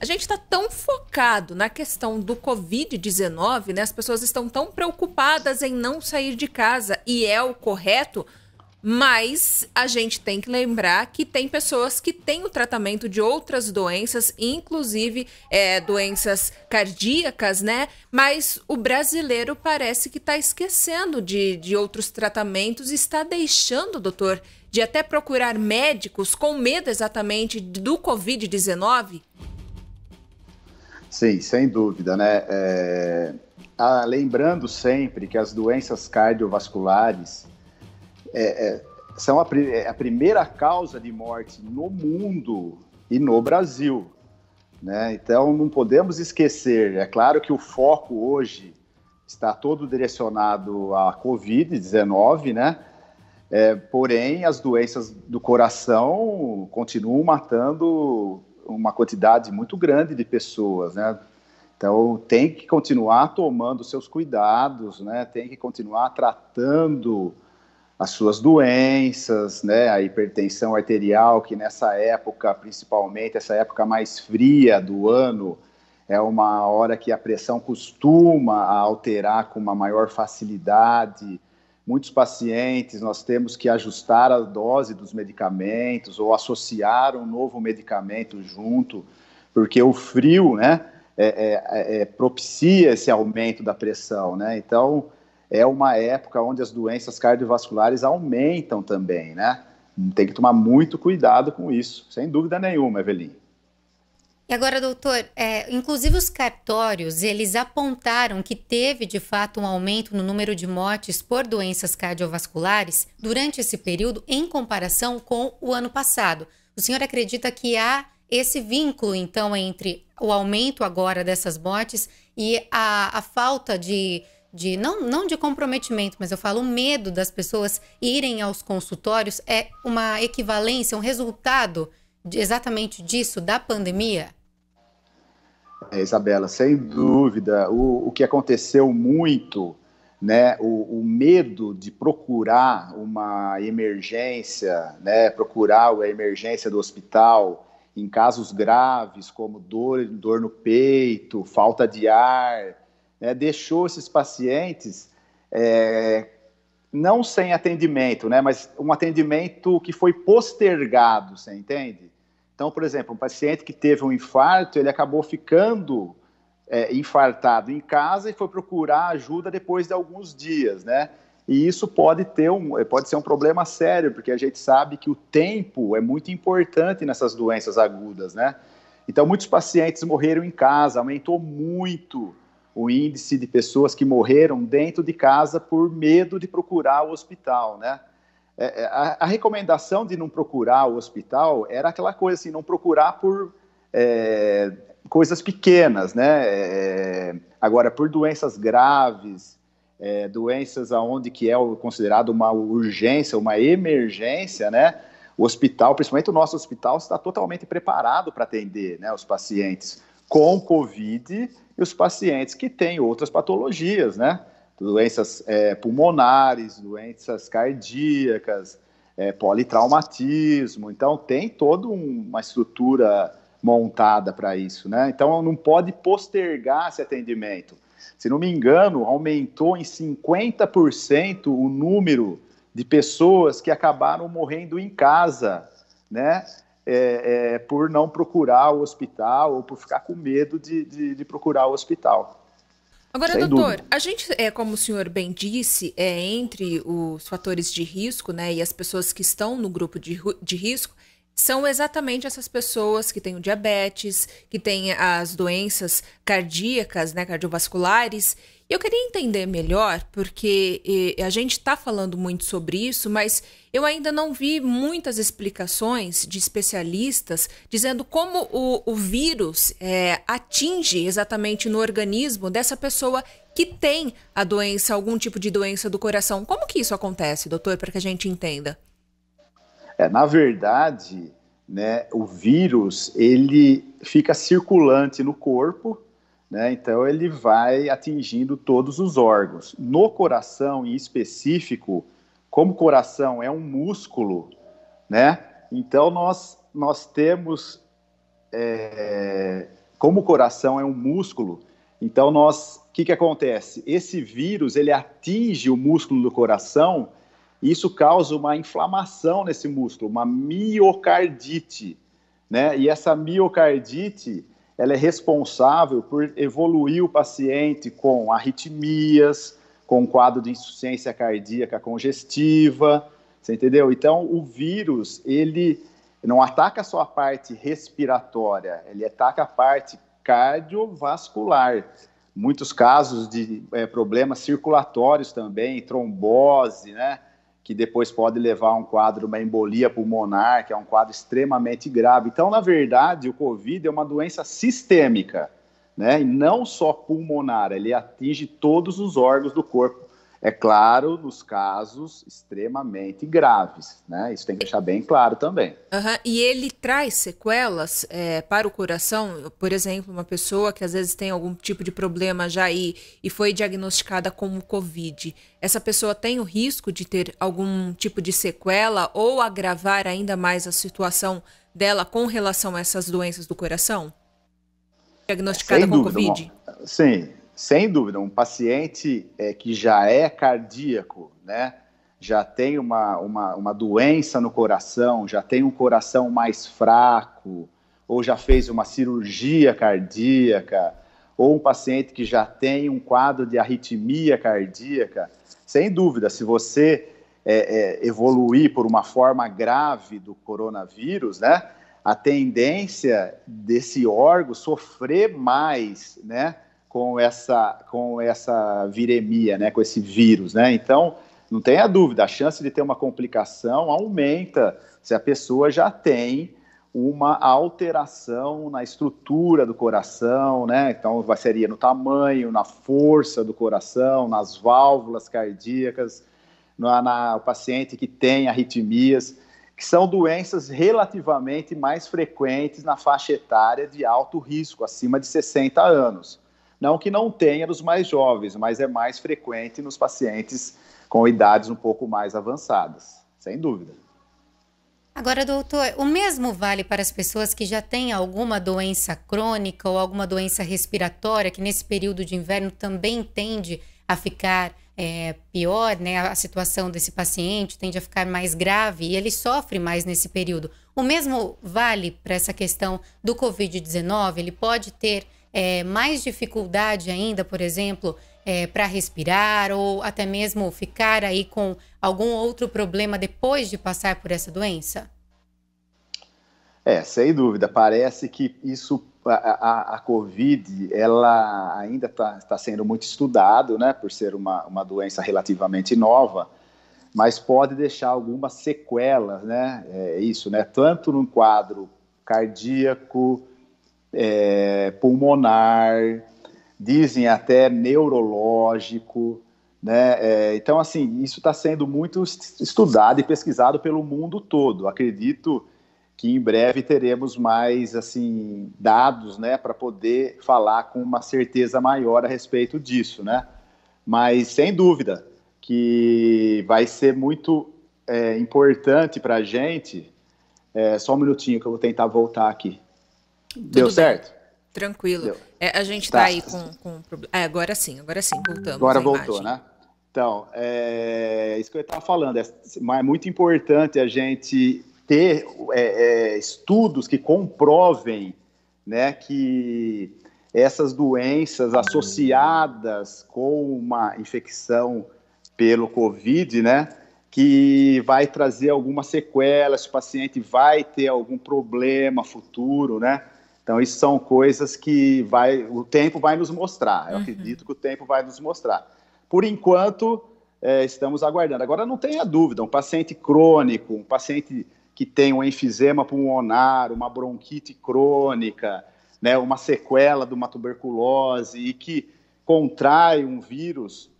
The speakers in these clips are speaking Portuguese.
A gente está tão focado na questão do Covid-19, né? As pessoas estão tão preocupadas em não sair de casa e é o correto, mas a gente tem que lembrar que tem pessoas que têm o tratamento de outras doenças, inclusive é, doenças cardíacas, né? Mas o brasileiro parece que está esquecendo de, de outros tratamentos e está deixando, doutor, de até procurar médicos com medo exatamente do Covid-19? Sim, sem dúvida, né? É... Ah, lembrando sempre que as doenças cardiovasculares é, é, são a, é a, primeira causa de morte no mundo e no Brasil. Né? Então, não podemos esquecer. É claro que o foco hoje está todo direcionado à Covid-19, né? É, porém, as doenças do coração continuam matando uma quantidade muito grande de pessoas, né? Então, tem que continuar tomando seus cuidados, né? Tem que continuar tratando as suas doenças, né, a hipertensão arterial, que nessa época, principalmente essa época mais fria do ano, é uma hora que a pressão costuma alterar com uma maior facilidade. Muitos pacientes nós temos que ajustar a dose dos medicamentos ou associar um novo medicamento junto, porque o frio, né, é, é, é, propicia esse aumento da pressão, né? Então, é uma época onde as doenças cardiovasculares aumentam também, né? Tem que tomar muito cuidado com isso, sem dúvida nenhuma, Evelyn. E agora, doutor, é, inclusive os cartórios, eles apontaram que teve de fato um aumento no número de mortes por doenças cardiovasculares durante esse período em comparação com o ano passado. O senhor acredita que há esse vínculo, então, entre o aumento agora dessas mortes e a, a falta de de não, não de comprometimento, mas eu falo o medo das pessoas irem aos consultórios é uma equivalência, um resultado de, exatamente disso da pandemia? Isabela, sem dúvida, o, o que aconteceu muito, né, o, o, medo de procurar uma emergência, né, procurar a emergência do hospital em casos graves como dor, dor no peito, falta de ar, né, deixou esses pacientes é, não sem atendimento, né, mas um atendimento que foi postergado, você entende? Então, por exemplo, um paciente que teve um infarto, ele acabou ficando é, infartado em casa e foi procurar ajuda depois de alguns dias, né? E isso pode ter um, pode ser um problema sério, porque a gente sabe que o tempo é muito importante nessas doenças agudas, né? Então, muitos pacientes morreram em casa, aumentou muito o índice de pessoas que morreram dentro de casa por medo de procurar o hospital, né? É, é, a, a, recomendação de não procurar o hospital era aquela coisa assim, não procurar por é, coisas pequenas, né? É, agora, por doenças graves, é, doenças aonde que é considerado uma urgência, uma emergência, né? O hospital, principalmente o nosso hospital, está totalmente preparado para atender né, os pacientes com Covid e os pacientes que têm outras patologias, né? Doenças é, pulmonares, doenças cardíacas, é, politraumatismo. Então, tem toda um, uma estrutura montada para isso, né? Então, não pode postergar esse atendimento. Se não me engano, aumentou em 50% o número de pessoas que acabaram morrendo em casa, né? é, é, por não procurar o hospital ou por ficar com medo de, de, de procurar o hospital. Agora, Sem doutor, dúvida. a gente, é, como o senhor bem disse, é entre os fatores de risco, né, e as pessoas que estão no grupo de, de risco, são exatamente essas pessoas que têm o diabetes, que têm as doenças cardíacas, né, cardiovasculares, eu queria entender melhor, porque a gente está falando muito sobre isso, mas eu ainda não vi muitas explicações de especialistas dizendo como o, o vírus é, atinge exatamente no organismo dessa pessoa que tem a doença, algum tipo de doença do coração. Como que isso acontece, doutor, para que a gente entenda? É, na verdade, né, o vírus ele fica circulante no corpo né? Então, ele vai atingindo todos os órgãos. No coração, em específico, como o coração é um músculo, né? Então, nós, nós temos é, como o coração é um músculo, então nós, o que, que acontece? Esse vírus ele atinge o músculo do coração e isso causa uma inflamação nesse músculo, uma miocardite, né? E essa miocardite ela é responsável por evoluir o paciente com arritmias, com um quadro de insuficiência cardíaca congestiva, você entendeu? Então, o vírus, ele não ataca só a parte respiratória, ele ataca a parte cardiovascular. Muitos casos de é, problemas circulatórios também, trombose, né? Que depois pode levar a um quadro, uma embolia pulmonar, que é um quadro extremamente grave. Então, na verdade, o Covid é uma doença sistêmica, né? E não só pulmonar, ele atinge todos os órgãos do corpo é claro, nos casos extremamente graves, né? Isso tem que deixar bem claro também. Uhum. E ele traz sequelas é, para o coração? Por exemplo, uma pessoa que às vezes tem algum tipo de problema já aí e foi diagnosticada como Covid. Essa pessoa tem o risco de ter algum tipo de sequela ou agravar ainda mais a situação dela com relação a essas doenças do coração? Diagnosticada com Covid? Sim, sem dúvida, um paciente é, que já é cardíaco, né, já tem uma, uma, uma doença no coração, já tem um coração mais fraco, ou já fez uma cirurgia cardíaca, ou um paciente que já tem um quadro de arritmia cardíaca, sem dúvida, se você é, é, evoluir por uma forma grave do coronavírus, né, a tendência desse órgão sofrer mais, né, com essa, com essa viremia, né, com esse vírus, né? Então, não tenha dúvida, a chance de ter uma complicação aumenta se a pessoa já tem uma alteração na estrutura do coração, né? Então, seria no tamanho, na força do coração, nas válvulas cardíacas, na, na paciente que tem arritmias, que são doenças relativamente mais frequentes na faixa etária de alto risco, acima de 60 anos. Não que não tenha nos mais jovens, mas é mais frequente nos pacientes com idades um pouco mais avançadas, sem dúvida. Agora, doutor, o mesmo vale para as pessoas que já têm alguma doença crônica ou alguma doença respiratória, que nesse período de inverno também tende a ficar é, pior, né? A situação desse paciente tende a ficar mais grave e ele sofre mais nesse período. O mesmo vale para essa questão do Covid-19? Ele pode ter é, mais dificuldade ainda, por exemplo, é, para respirar ou até mesmo ficar aí com algum outro problema depois de passar por essa doença? É, sem dúvida. Parece que isso, a, a, a Covid, ela ainda está tá sendo muito estudado, né, por ser uma, uma doença relativamente nova, mas pode deixar algumas sequelas, né, é isso, né, tanto no quadro cardíaco, é, pulmonar, dizem até neurológico, né? É, então, assim, isso está sendo muito estudado e pesquisado pelo mundo todo. Acredito que em breve teremos mais assim dados, né, para poder falar com uma certeza maior a respeito disso, né? Mas sem dúvida que vai ser muito é, importante para a gente. É, só um minutinho que eu vou tentar voltar aqui. Deu bem. certo? Tranquilo. É, a gente está tá aí com, com é, agora sim, agora sim, voltamos. Agora voltou, imagem. né? Então, é isso que eu estava falando. É, é, muito importante a gente ter é, é, estudos que comprovem né, que essas doenças associadas com uma infecção pelo Covid, né, que vai trazer alguma sequela, se o paciente vai ter algum problema futuro, né? Então, isso são coisas que vai, o tempo vai nos mostrar. Eu uhum. acredito que o tempo vai nos mostrar. Por enquanto, é, estamos aguardando. Agora, não tenha dúvida, um paciente crônico, um paciente que tem um enfisema pulmonar, uma bronquite crônica, né, uma sequela de uma tuberculose e que contrai um vírus,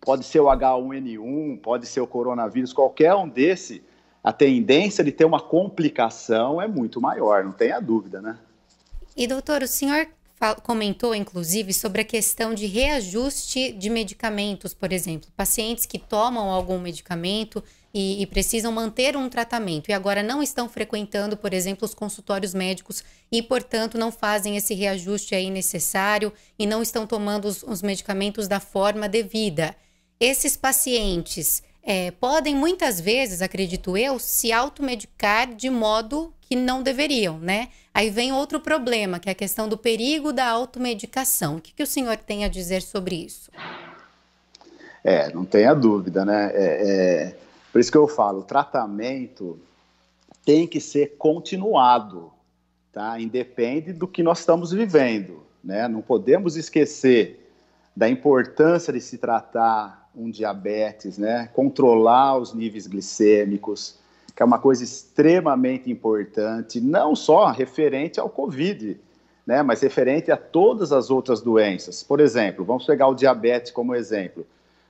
pode ser o H1N1, pode ser o coronavírus, qualquer um desse, a tendência de ter uma complicação é muito maior, não tenha dúvida, né? E doutor, o senhor comentou inclusive sobre a questão de reajuste de medicamentos, por exemplo, pacientes que tomam algum medicamento e, e, precisam manter um tratamento e agora não estão frequentando, por exemplo, os consultórios médicos e, portanto, não fazem esse reajuste aí necessário e não estão tomando os, os medicamentos da forma devida. Esses pacientes é, podem muitas vezes, acredito eu, se automedicar de modo que não deveriam, né? Aí vem outro problema, que é a questão do perigo da automedicação. O que, que o senhor tem a dizer sobre isso? É, não tenha dúvida, né? É, é, por isso que eu falo, o tratamento tem que ser continuado, tá? Independe do que nós estamos vivendo, né? Não podemos esquecer da importância de se tratar um diabetes, né? Controlar os níveis glicêmicos, que é uma coisa extremamente importante, não só referente ao COVID, né? Mas referente a todas as outras doenças. Por exemplo, vamos pegar o diabetes como exemplo.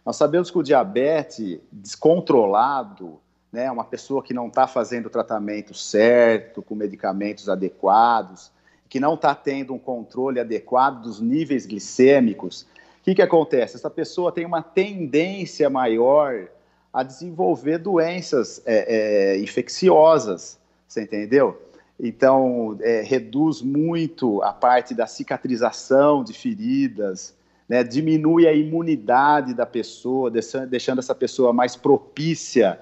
Nós sabemos que o diabetes descontrolado, né, uma pessoa que não está fazendo o tratamento certo, com medicamentos adequados, que não está tendo um controle adequado dos níveis glicêmicos, o que, que acontece? Essa pessoa tem uma tendência maior a desenvolver doenças é, é, infecciosas, você entendeu? Então, é, reduz muito a parte da cicatrização de feridas, né, diminui a imunidade da pessoa, deixando essa pessoa mais propícia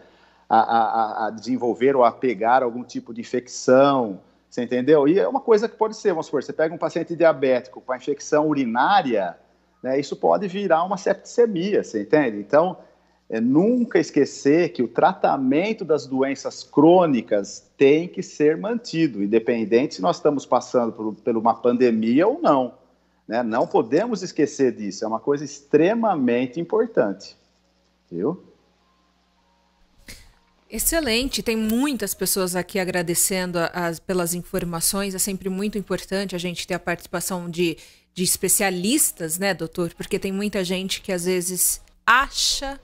a, a, a, desenvolver ou a pegar algum tipo de infecção, você entendeu? E é uma coisa que pode ser, vamos supor, você pega um paciente diabético com a infecção urinária, né, isso pode virar uma septicemia, você entende? Então, é nunca esquecer que o tratamento das doenças crônicas tem que ser mantido, independente se nós estamos passando por, por uma pandemia ou não. Né? Não podemos esquecer disso, é uma coisa extremamente importante. Viu? Excelente, tem muitas pessoas aqui agradecendo as, pelas informações. É sempre muito importante a gente ter a participação de, de especialistas, né, doutor? Porque tem muita gente que às vezes acha,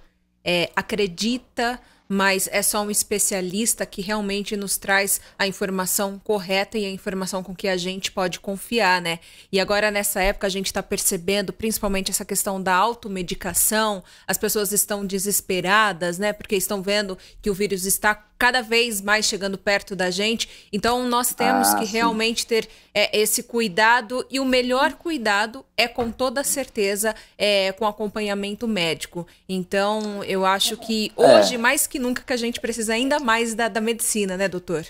é, acredita, mas é só um especialista que realmente nos traz a informação correta e a informação com que a gente pode confiar, né? E agora, nessa época, a gente está percebendo principalmente essa questão da automedicação, as pessoas estão desesperadas, né? Porque estão vendo que o vírus está cada vez mais chegando perto da gente. Então, nós temos ah, que sim. realmente ter é, esse cuidado, e o melhor cuidado é, com toda certeza, é, com acompanhamento médico. Então, eu acho que hoje, é. mais que nunca, que a gente precisa ainda mais da, da medicina, né, doutor?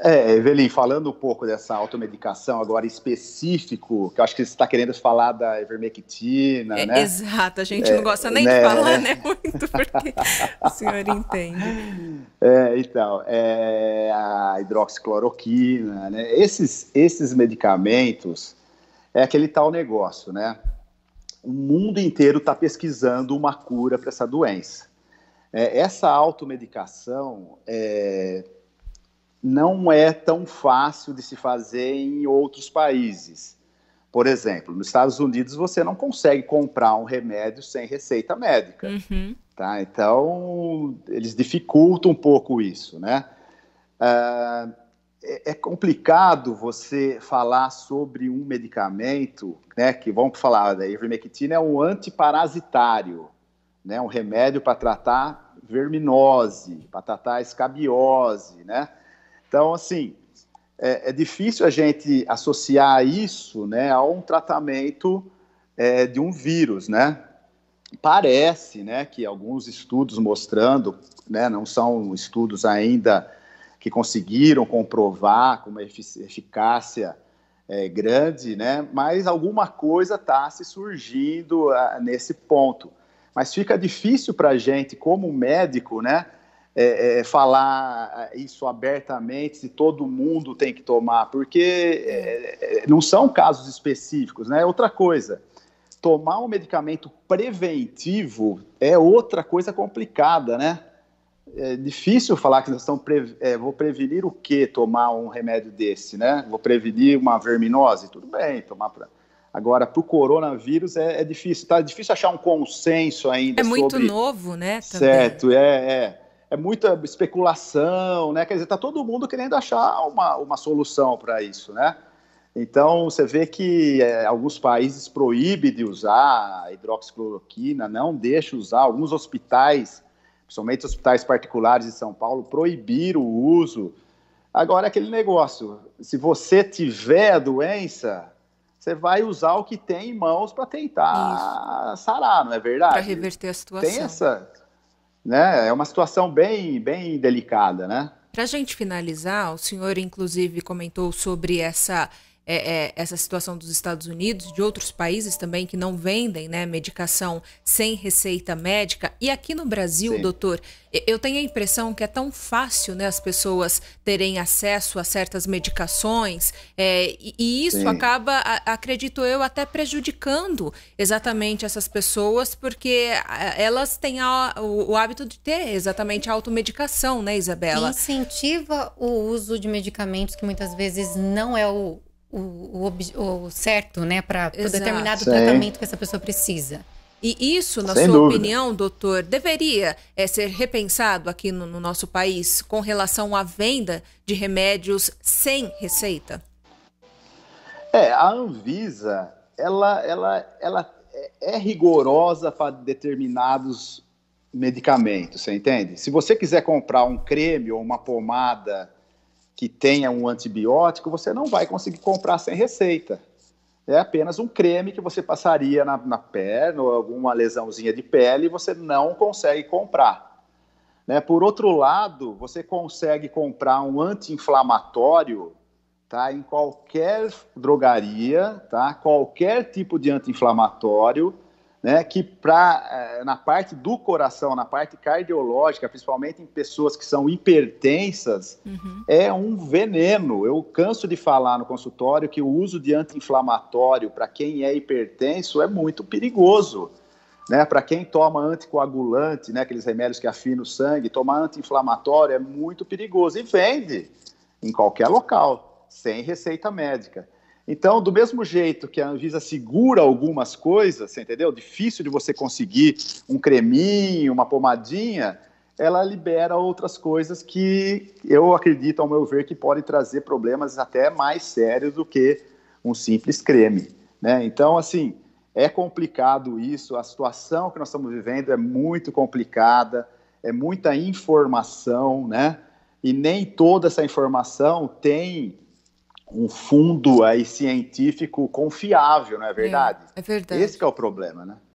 É, Evelyn, falando um pouco dessa automedicação agora específico, que eu acho que você está querendo falar da ivermectina, é, né? Exato, a gente é, não gosta nem né? de falar, né, muito, porque o senhor entende. É, então, é, a hidroxicloroquina, né? Esses, esses medicamentos é aquele tal negócio, né? O mundo inteiro está pesquisando uma cura para essa doença. É, essa automedicação é, não é tão fácil de se fazer em outros países. Por exemplo, nos Estados Unidos você não consegue comprar um remédio sem receita médica. Uhum. Tá? Então, eles dificultam um pouco isso, né? Uh, é complicado você falar sobre um medicamento, né, que vamos falar, da ivermectina é um antiparasitário, né, um remédio para tratar verminose, para tratar escabiose, né? Então, assim, é, é, difícil a gente associar isso né, a um tratamento é, de um vírus, né? Parece né, que alguns estudos mostrando, né, não são estudos ainda que conseguiram comprovar com uma eficácia é, grande, né, mas alguma coisa está se surgindo uh, nesse ponto. Mas fica difícil para a gente, como médico, né, é, é, falar isso abertamente, se todo mundo tem que tomar, porque é, é, não são casos específicos, né? Outra coisa, tomar um medicamento preventivo é outra coisa complicada, né? É difícil falar que nós estamos pre é, vou prevenir o que tomar um remédio desse, né? Vou prevenir uma verminose, tudo bem, tomar para Agora, para o coronavírus é, é, difícil, tá? É difícil achar um consenso ainda. É muito sobre... novo, né? Também. Certo, é, é é muita especulação, né? Quer dizer, está todo mundo querendo achar uma, uma solução para isso, né? Então, você vê que é, alguns países proíbem de usar hidroxicloroquina, não deixam usar, alguns hospitais principalmente hospitais particulares de São Paulo, proibiram o uso. Agora, aquele negócio, se você tiver a doença, você vai usar o que tem em mãos para tentar Isso. sarar, não é verdade? Para reverter a situação. Tem essa, né? É uma situação bem, bem delicada, né? Para a gente finalizar, o senhor inclusive comentou sobre essa é, é, essa situação dos Estados Unidos, de outros países também que não vendem né, medicação sem receita médica. E aqui no Brasil, Sim. doutor, eu tenho a impressão que é tão fácil né, as pessoas terem acesso a certas medicações, é, e, e, isso Sim. acaba, a, acredito eu, até prejudicando exatamente essas pessoas, porque elas têm a, o, o, hábito de ter exatamente a automedicação, né, Isabela? Incentiva o uso de medicamentos que muitas vezes não é o, o, o, o certo, né, para o determinado Sim. tratamento que essa pessoa precisa. E isso, na Sem sua dúvida. opinião, doutor, deveria é, ser repensado aqui no, no, nosso país com relação à venda de remédios sem receita? É, a Anvisa, ela, ela, ela é rigorosa para determinados medicamentos, você entende? Se você quiser comprar um creme ou uma pomada que tenha um antibiótico, você não vai conseguir comprar sem receita. É apenas um creme que você passaria na, na perna ou alguma lesãozinha de pele e você não consegue comprar. Né? Por outro lado, você consegue comprar um anti-inflamatório tá, em qualquer drogaria, tá? qualquer tipo de anti-inflamatório, né, que pra, eh, na parte do coração, na parte cardiológica, principalmente em pessoas que são hipertensas, uhum. é um veneno. Eu canso de falar no consultório que o uso de anti-inflamatório para quem é hipertenso é muito perigoso. Né? Para quem toma anticoagulante, né, aqueles remédios que afinam o sangue, tomar anti-inflamatório é muito perigoso e vende em qualquer local, sem receita médica. Então, do mesmo jeito que a Anvisa segura algumas coisas, você entendeu? Difícil de você conseguir um creminho, uma pomadinha, ela libera outras coisas que eu acredito, ao meu ver, que podem trazer problemas até mais sérios do que um simples creme. Né? Então, assim, é complicado isso, a situação que nós estamos vivendo é muito complicada, é muita informação, né? E nem toda essa informação tem um fundo aí científico confiável, não é verdade? É, é verdade. Esse é o problema, né?